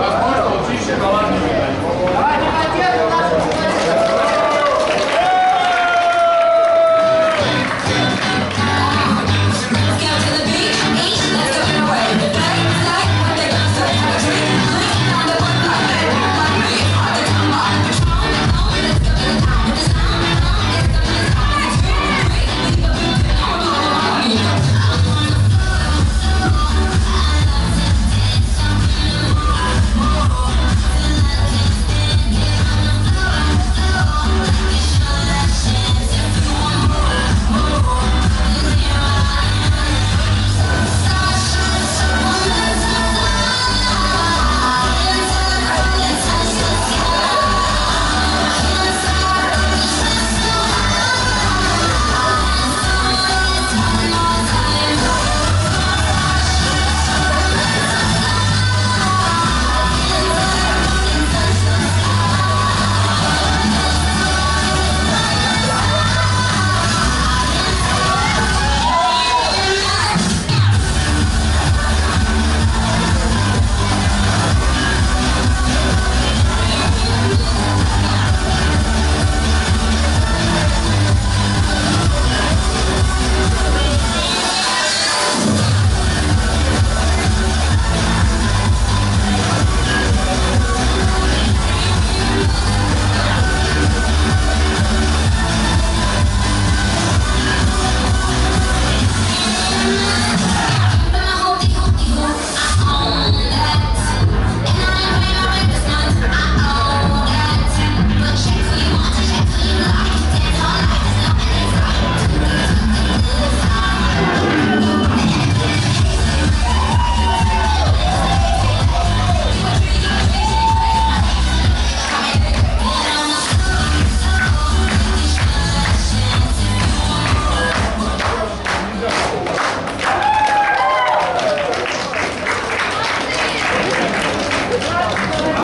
Возможно,